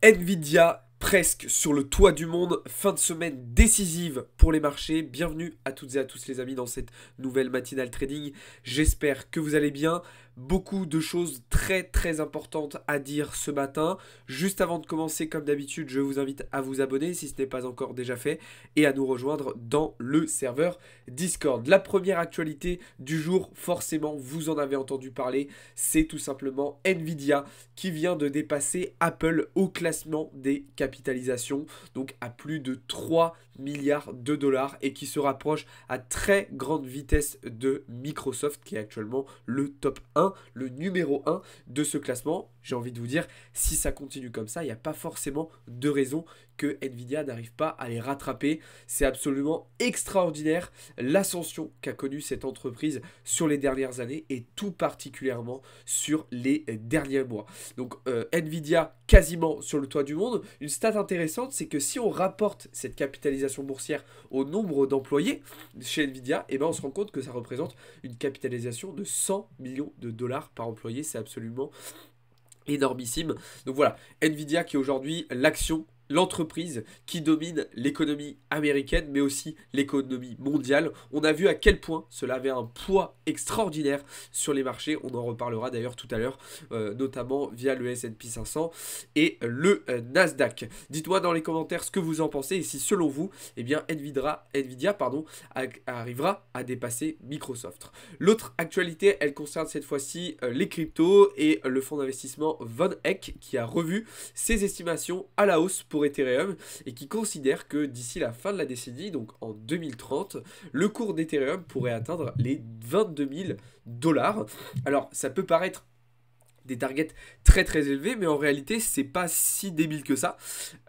Nvidia presque sur le toit du monde, fin de semaine décisive pour les marchés. Bienvenue à toutes et à tous les amis dans cette nouvelle matinale trading. J'espère que vous allez bien. Beaucoup de choses très très importantes à dire ce matin. Juste avant de commencer, comme d'habitude, je vous invite à vous abonner si ce n'est pas encore déjà fait et à nous rejoindre dans le serveur Discord. La première actualité du jour, forcément, vous en avez entendu parler, c'est tout simplement Nvidia qui vient de dépasser Apple au classement des capitalisations, donc à plus de 3 milliards de dollars et qui se rapproche à très grande vitesse de Microsoft qui est actuellement le top 1, le numéro 1 de ce classement. J'ai envie de vous dire, si ça continue comme ça, il n'y a pas forcément de raison que Nvidia n'arrive pas à les rattraper. C'est absolument extraordinaire l'ascension qu'a connue cette entreprise sur les dernières années et tout particulièrement sur les derniers mois. Donc euh, Nvidia quasiment sur le toit du monde. Une stat intéressante, c'est que si on rapporte cette capitalisation boursière au nombre d'employés chez Nvidia, eh ben on se rend compte que ça représente une capitalisation de 100 millions de dollars par employé. C'est absolument énormissime. Donc voilà, Nvidia qui est aujourd'hui l'action l'entreprise qui domine l'économie américaine, mais aussi l'économie mondiale. On a vu à quel point cela avait un poids extraordinaire sur les marchés. On en reparlera d'ailleurs tout à l'heure, euh, notamment via le S&P 500 et le euh, Nasdaq. Dites-moi dans les commentaires ce que vous en pensez et si selon vous, eh bien Nvidia, Nvidia pardon, arrivera à dépasser Microsoft. L'autre actualité, elle concerne cette fois-ci euh, les cryptos et le fonds d'investissement Von Eck qui a revu ses estimations à la hausse pour Ethereum et qui considère que d'ici la fin de la décennie, donc en 2030, le cours d'Ethereum pourrait atteindre les 22 000 dollars. Alors ça peut paraître des targets très très élevés, mais en réalité, c'est pas si débile que ça.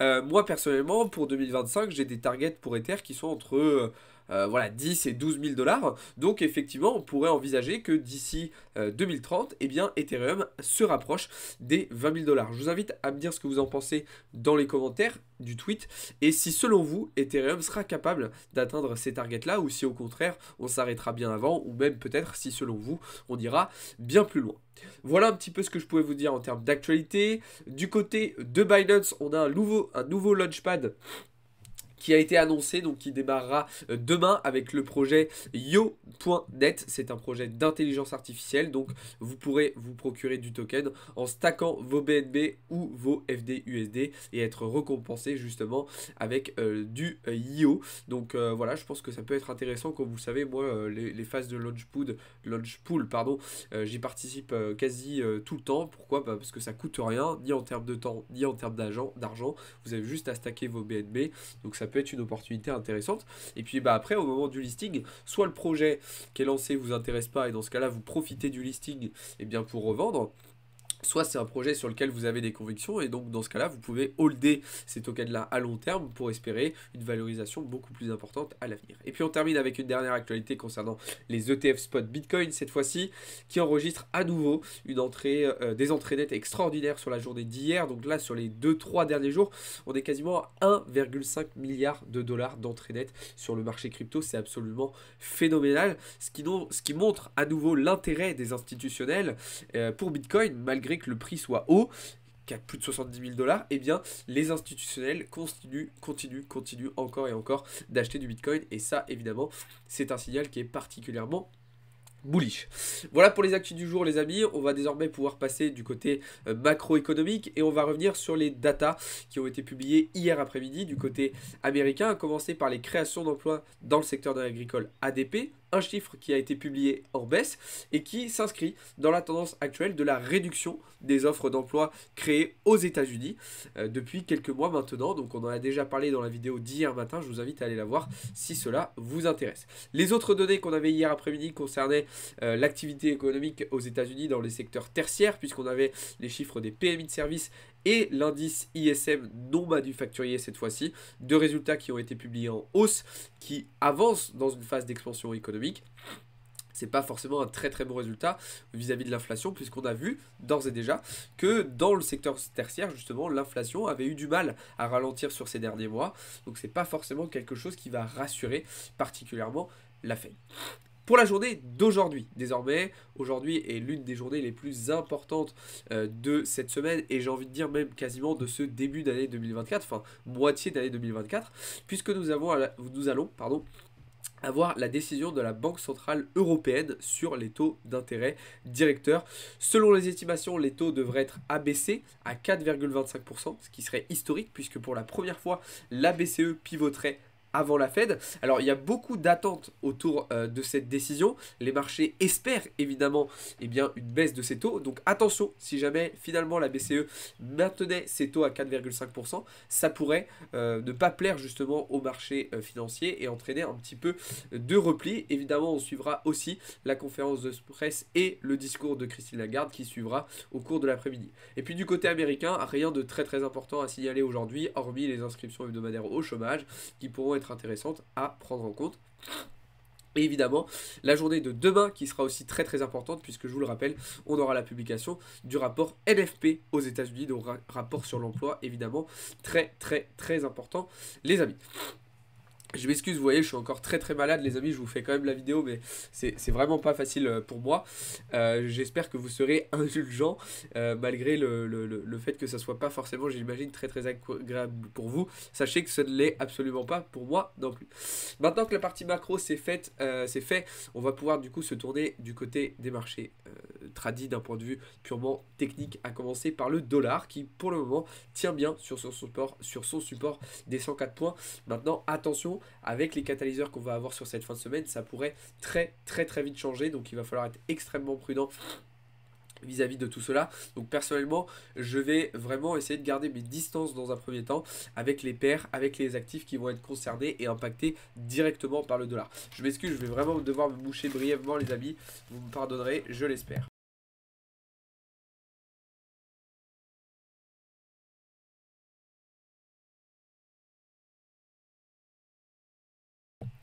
Euh, moi, personnellement, pour 2025, j'ai des targets pour Ether qui sont entre euh, voilà, 10 et 12 000 dollars. Donc effectivement, on pourrait envisager que d'ici 2030, euh, eh bien, Ethereum se rapproche des 20 000 dollars. Je vous invite à me dire ce que vous en pensez dans les commentaires du tweet et si selon vous, Ethereum sera capable d'atteindre ces targets-là ou si au contraire, on s'arrêtera bien avant ou même peut-être si selon vous, on ira bien plus loin. Voilà un petit peu ce que je pouvais vous dire en termes d'actualité. Du côté de Binance, on a un nouveau, un nouveau launchpad qui a été annoncé, donc qui démarrera euh, demain avec le projet Yo.net. C'est un projet d'intelligence artificielle, donc vous pourrez vous procurer du token en stackant vos BNB ou vos FDUSD et être récompensé justement avec euh, du euh, Yo. Donc voilà, je pense que ça peut être intéressant. Comme vous savez, moi, les, phases de launch pool, launch pool pardon, j'y participe quasi tout le temps. Pourquoi? Bah, Parce que ça coûte rien, ni en termes de temps, ni en termes d'argent. Vous avez juste à stacker vos BNB. Donc ça peut être une opportunité intéressante. Et puis bah, après, au moment du listing, soit le projet qui est lancé vous intéresse pas et dans ce cas-là, vous profitez du listing et eh bien, pour revendre soit c'est un projet sur lequel vous avez des convictions et donc dans ce cas-là, vous pouvez holder ces tokens-là à long terme pour espérer une valorisation beaucoup plus importante à l'avenir. Et puis on termine avec une dernière actualité concernant les ETF spot Bitcoin cette fois-ci, qui enregistre à nouveau une entrée, euh, des entrées nettes extraordinaires sur la journée d'hier. Donc là, sur les 2-3 derniers jours, on est quasiment à 1,5 milliard de dollars d'entrées nettes sur le marché crypto. C'est absolument phénoménal, ce qui, ce qui montre à nouveau l'intérêt des institutionnels euh, pour Bitcoin, malgré que le prix soit haut, qu'à plus de 70 000 dollars, eh bien les institutionnels continuent, continuent, continuent encore et encore d'acheter du Bitcoin. Et ça, évidemment, c'est un signal qui est particulièrement bullish. Voilà pour les actus du jour les amis, on va désormais pouvoir passer du côté euh, macroéconomique et on va revenir sur les datas qui ont été publiées hier après-midi du côté américain, à commencer par les créations d'emplois dans le secteur de l'agricole ADP, un chiffre qui a été publié en baisse et qui s'inscrit dans la tendance actuelle de la réduction des offres d'emploi créées aux États-Unis euh, depuis quelques mois maintenant. Donc on en a déjà parlé dans la vidéo d'hier matin, je vous invite à aller la voir si cela vous intéresse. Les autres données qu'on avait hier après-midi concernaient euh, l'activité économique aux États-Unis dans les secteurs tertiaires puisqu'on avait les chiffres des PMI de services et l'indice ISM non manufacturier cette fois-ci. Deux résultats qui ont été publiés en hausse, qui avancent dans une phase d'expansion économique. C'est pas forcément un très très bon résultat vis-à-vis de l'inflation, puisqu'on a vu d'ores et déjà que dans le secteur tertiaire, justement, l'inflation avait eu du mal à ralentir sur ces derniers mois. Donc c'est pas forcément quelque chose qui va rassurer particulièrement la Fed. Pour la journée d'aujourd'hui, désormais, aujourd'hui est l'une des journées les plus importantes euh, de cette semaine et j'ai envie de dire même quasiment de ce début d'année 2024, enfin moitié d'année 2024, puisque nous, avons, nous allons avoir la décision de la Banque Centrale Européenne sur les taux d'intérêt directeurs. Selon les estimations, les taux devraient être abaissés à 4,25%, ce qui serait historique puisque pour la première fois, la BCE pivoterait avant la Fed. Alors il y a beaucoup d'attentes autour euh, de cette décision. Les marchés espèrent évidemment eh bien, une baisse de ces taux. Donc attention, si jamais finalement la BCE maintenait ses taux à 4,5%, ça pourrait euh, ne pas plaire justement au marché euh, financier et entraîner un petit peu de repli. Évidemment, on suivra aussi la conférence de presse et le discours de Christine Lagarde qui suivra au cours de l'après-midi. Et puis du côté américain, rien de très très important à signaler aujourd'hui, hormis les inscriptions hebdomadaires au chômage qui pourront être intéressantes à prendre en compte. Et évidemment, la journée de demain qui sera aussi très très importante puisque je vous le rappelle, on aura la publication du rapport NFP aux États-Unis, donc rapport sur l'emploi évidemment très très très important les amis. Je m'excuse, vous voyez, je suis encore très très malade, les amis. Je vous fais quand même la vidéo, mais c'est vraiment pas facile euh, pour moi. Euh, j'espère que vous serez indulgents, euh, malgré le, le, fait que ça soit pas forcément, j'imagine, très très agréable pour vous. Sachez que ce ne l'est absolument pas pour moi non plus. Maintenant que la partie macro c'est fait, c'est fait, on va pouvoir du coup se tourner du côté des marchés tradis d'un point de vue purement technique, à commencer par le dollar qui, pour le moment, tient bien sur son support, sur son support des 104 points. Maintenant, attention avec les catalyseurs qu'on va avoir sur cette fin de semaine, ça pourrait très très très vite changer. Donc il va falloir être extrêmement prudent vis-à-vis de tout cela. Donc personnellement, je vais vraiment essayer de garder mes distances dans un premier temps avec les paires, avec les actifs qui vont être concernés et impactés directement par le dollar. Je m'excuse, je vais vraiment devoir me boucher brièvement les amis. Vous me pardonnerez, je l'espère.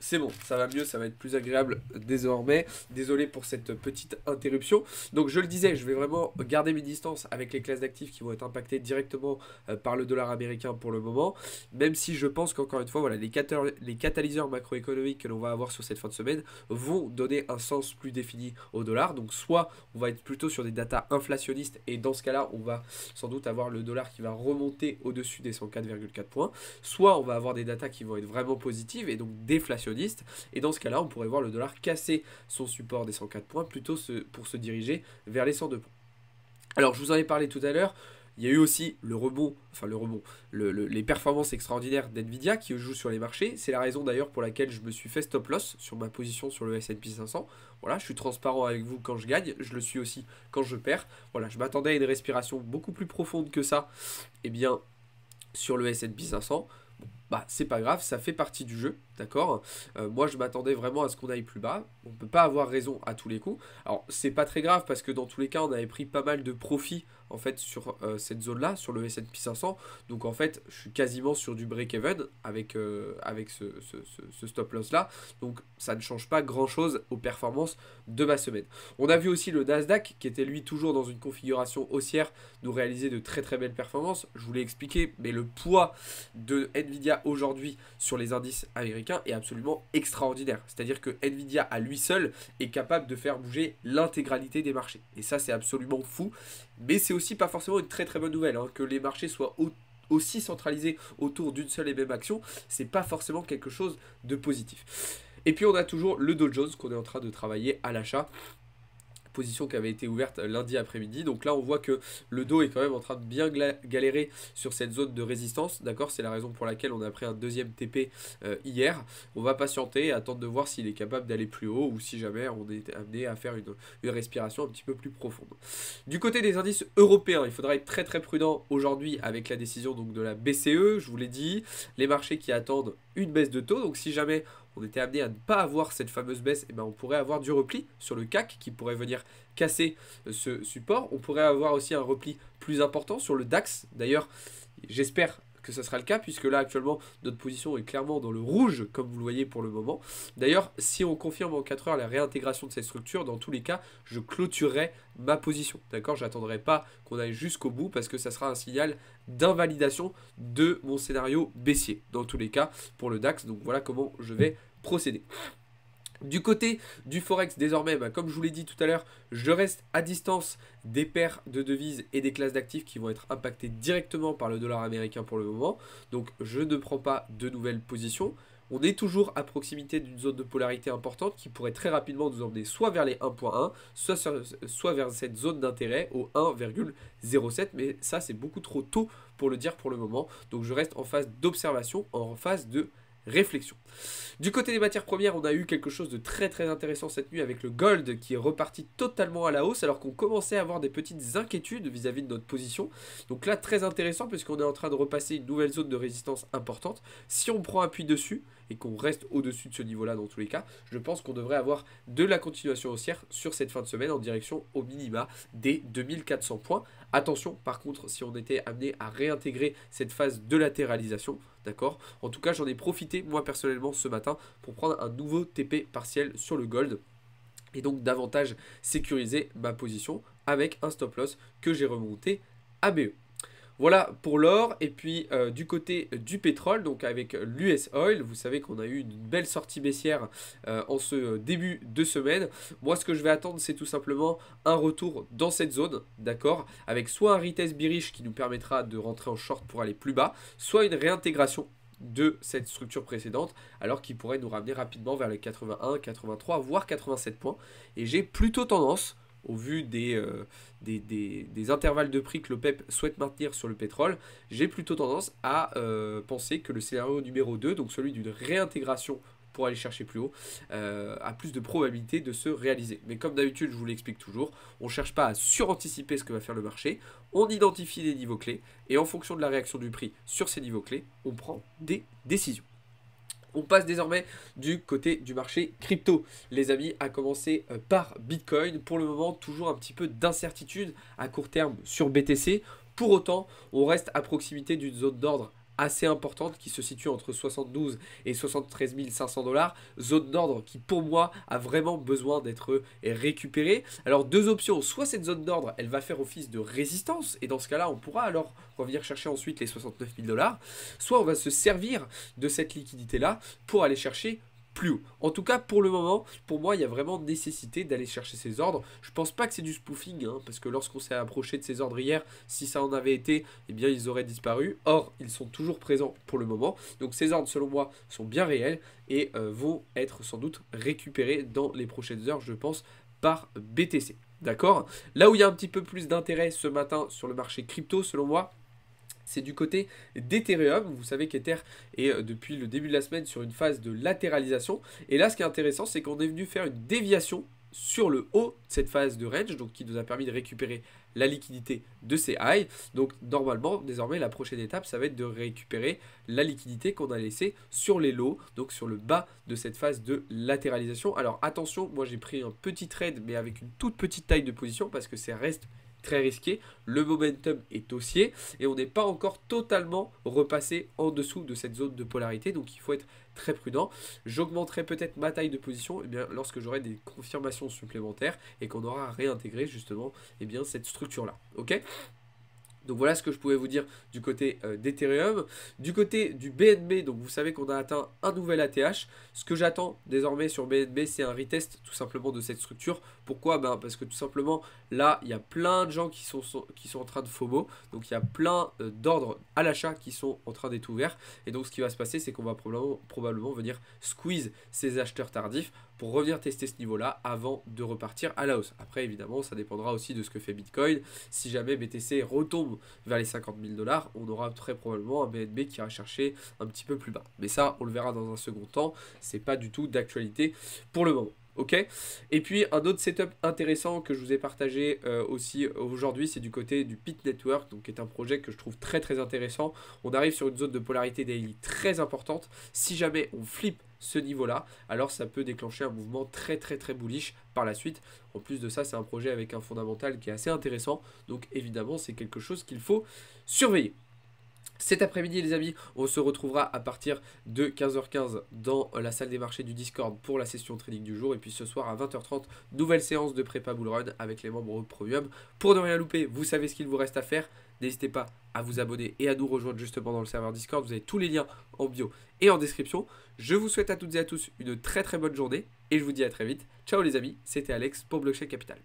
C'est bon, ça va mieux, ça va être plus agréable désormais. Désolé pour cette petite interruption. Donc je le disais, je vais vraiment garder mes distances avec les classes d'actifs qui vont être impactées directement euh, par le dollar américain pour le moment. Même si je pense qu'encore une fois, voilà, les, les catalyseurs macroéconomiques que l'on va avoir sur cette fin de semaine vont donner un sens plus défini au dollar. Donc soit on va être plutôt sur des datas inflationnistes et dans ce cas-là, on va sans doute avoir le dollar qui va remonter au-dessus des 104,4 points. Soit on va avoir des datas qui vont être vraiment positives et donc déflationnistes et dans ce cas-là, on pourrait voir le dollar casser son support des 104 points plutôt pour se diriger vers les 102 points. Alors, je vous en ai parlé tout à l'heure. Il y a eu aussi le rebond, enfin le rebond, les performances extraordinaires d'NVIDIA qui jouent sur les marchés. C'est la raison d'ailleurs pour laquelle je me suis fait stop loss sur ma position sur le S&P 500. Voilà, je suis transparent avec vous quand je gagne, je le suis aussi quand je perds. Voilà, je m'attendais à une respiration beaucoup plus profonde que ça. Eh bien, sur le S&P 500, bah c'est pas grave, ça fait partie du jeu, d'accord? Euh, Moi je m'attendais vraiment à ce qu'on aille plus bas, on peut pas avoir raison à tous les coups. Alors c'est pas très grave parce que dans tous les cas on avait pris pas mal de profits en fait sur euh, cette zone là, sur le S&P 500, donc en fait je suis quasiment sur du break-even avec, euh, avec ce, ce, stop loss là, donc ça ne change pas grand chose aux performances de ma semaine. On a vu aussi le Nasdaq qui était lui toujours dans une configuration haussière, nous réaliser de très très belles performances, je vous l'ai expliqué, mais le poids de Nvidia aujourd'hui sur les indices américains est absolument extraordinaire. C'est-à-dire que Nvidia à lui seul est capable de faire bouger l'intégralité des marchés. Et ça c'est absolument fou. Mais c'est aussi pas forcément une très très bonne nouvelle hein, que les marchés soient aussi centralisés autour d'une seule et même action. C'est pas forcément quelque chose de positif. Et puis on a toujours le Dow Jones qu'on est en train de travailler à l'achat position qui avait été ouverte lundi après-midi. Donc là, on voit que le dos est quand même en train de bien galérer sur cette zone de résistance. D'accord C'est la raison pour laquelle on a pris un deuxième TP euh, hier. On va patienter attendre de voir s'il est capable d'aller plus haut ou si jamais on est amené à faire une, une, respiration un petit peu plus profonde. Du côté des indices européens, il faudra être très très prudent aujourd'hui avec la décision donc, de la BCE. Je vous l'ai dit, les marchés qui attendent une baisse de taux. Donc si jamais on était amené à ne pas avoir cette fameuse baisse, eh ben on pourrait avoir du repli sur le CAC qui pourrait venir casser euh, ce support. On pourrait avoir aussi un repli plus important sur le DAX. D'ailleurs, j'espère que ce sera le cas, puisque là actuellement notre position est clairement dans le rouge, comme vous le voyez pour le moment. D'ailleurs, si on confirme en 4 heures la réintégration de cette structure, dans tous les cas, je clôturerai ma position. D'accord? J'attendrai pas qu'on aille jusqu'au bout, parce que ça sera un signal d'invalidation de mon scénario baissier, dans tous les cas, pour le DAX. Donc voilà comment je vais procéder. Du côté du Forex, désormais, bah, comme je vous l'ai dit tout à l'heure, je reste à distance des paires de devises et des classes d'actifs qui vont être impactées directement par le dollar américain pour le moment. Donc je ne prends pas de nouvelles positions. On est toujours à proximité d'une zone de polarité importante qui pourrait très rapidement nous emmener soit vers les 1.1, soit, soit vers cette zone d'intérêt au 1,07. Mais ça, c'est beaucoup trop tôt pour le dire pour le moment. Donc je reste en phase d'observation, en phase de réflexion. Du côté des matières premières, on a eu quelque chose de très très intéressant cette nuit avec le gold qui est reparti totalement à la hausse alors qu'on commençait à avoir des petites inquiétudes vis-à-vis de notre position. Donc là, très intéressant puisqu'on est en train de repasser une nouvelle zone de résistance importante. Si on prend appui dessus et qu'on reste au-dessus de ce niveau-là dans tous les cas, je pense qu'on devrait avoir de la continuation haussière sur cette fin de semaine en direction au minima des 2400 points. Attention, par contre, si on était amené à réintégrer cette phase de latéralisation, d'accord? En tout cas, j'en ai profité, moi personnellement, ce matin, pour prendre un nouveau TP partiel sur le gold et donc davantage sécuriser ma position avec un stop loss que j'ai remonté à BE. Voilà pour l'or. Et puis euh, du côté du pétrole, donc avec l'US Oil, vous savez qu'on a eu une belle sortie baissière euh, en ce début de semaine. Moi, ce que je vais attendre, c'est tout simplement un retour dans cette zone, d'accord Avec soit un retest bearish qui nous permettra de rentrer en short pour aller plus bas, soit une réintégration de cette structure précédente, alors qui pourrait nous ramener rapidement vers les 81, 83, voire 87 points. Et j'ai plutôt tendance au vu euh, des, intervalles de prix que l'OPEP souhaite maintenir sur le pétrole, j'ai plutôt tendance à euh, penser que le scénario numéro 2, donc celui d'une réintégration pour aller chercher plus haut, euh, a plus de probabilité de se réaliser. Mais comme d'habitude, je vous l'explique toujours, on ne cherche pas à suranticiper ce que va faire le marché, on identifie des niveaux clés, et en fonction de la réaction du prix sur ces niveaux clés, on prend des décisions. On passe désormais du côté du marché crypto, les amis, à commencer euh, par Bitcoin. Pour le moment, toujours un petit peu d'incertitude à court terme sur BTC. Pour autant, on reste à proximité d'une zone d'ordre assez importante qui se situe entre 72 et 73 500 dollars. Zone d'ordre qui pour moi a vraiment besoin d'être récupérée. Alors deux options, soit cette zone d'ordre elle va faire office de résistance et dans ce cas là on pourra alors revenir chercher ensuite les 69 000 dollars, soit on va se servir de cette liquidité là pour aller chercher plus haut. En tout cas, pour le moment, pour moi, il y a vraiment nécessité d'aller chercher ces ordres. Je pense pas que c'est du spoofing, hein, parce que lorsqu'on s'est approché de ces ordres hier, si ça en avait été, eh bien, ils auraient disparu. Or, ils sont toujours présents pour le moment. Donc, ces ordres, selon moi, sont bien réels et euh, vont être sans doute récupérés dans les prochaines heures, je pense, par BTC. D'accord? Là où il y a un petit peu plus d'intérêt ce matin sur le marché crypto, selon moi, c'est du côté d'Ethereum. Vous savez qu'Ether est euh, depuis le début de la semaine sur une phase de latéralisation. Et là, ce qui est intéressant, c'est qu'on est venu faire une déviation sur le haut de cette phase de range, donc qui nous a permis de récupérer la liquidité de ces highs. Donc normalement, désormais, la prochaine étape, ça va être de récupérer la liquidité qu'on a laissée sur les lows, donc sur le bas de cette phase de latéralisation. Alors attention, moi j'ai pris un petit trade, mais avec une toute petite taille de position, parce que ça reste très risqué. Le momentum est haussier et on n'est pas encore totalement repassé en dessous de cette zone de polarité. Donc il faut être très prudent. J'augmenterai peut-être ma taille de position eh bien, lorsque j'aurai des confirmations supplémentaires et qu'on aura réintégré justement eh bien, cette structure-là. Ok? Donc voilà ce que je pouvais vous dire du côté euh, d'Ethereum. Du côté du BNB, donc vous savez qu'on a atteint un nouvel ATH. Ce que j'attends désormais sur BNB, c'est un retest tout simplement de cette structure. Pourquoi? Ben, Parce que tout simplement, là, il y a plein de gens qui sont, en train de FOMO. Donc il y a plein euh, d'ordres à l'achat qui sont en train d'être ouverts. Et donc ce qui va se passer, c'est qu'on va probablement venir squeeze ces acheteurs tardifs pour revenir tester ce niveau-là avant de repartir à la hausse. Après, évidemment, ça dépendra aussi de ce que fait Bitcoin. Si jamais BTC retombe vers les 50 000 dollars, on aura très probablement un BNB qui ira chercher un petit peu plus bas. Mais ça, on le verra dans un second temps. C'est pas du tout d'actualité pour le moment. Ok? Et puis un autre setup intéressant que je vous ai partagé euh, aussi aujourd'hui, c'est du côté du Pit Network, donc qui est un projet que je trouve très très intéressant. On arrive sur une zone de polarité daily très importante. Si jamais on flippe ce niveau-là, alors ça peut déclencher un mouvement très très très bullish par la suite. En plus de ça, c'est un projet avec un fondamental qui est assez intéressant, donc évidemment c'est quelque chose qu'il faut surveiller. Cet après-midi, les amis, on se retrouvera à partir de 15h15 dans la salle des marchés du Discord pour la session trading du jour. Et puis ce soir à 20h30, nouvelle séance de prépa bullrun avec les membres Premium. Pour ne rien louper, vous savez ce qu'il vous reste à faire. N'hésitez pas à vous abonner et à nous rejoindre justement dans le serveur Discord. Vous avez tous les liens en bio et en description. Je vous souhaite à toutes et à tous une très très bonne journée et je vous dis à très vite. Ciao les amis, c'était Alex pour Blockchain Capital.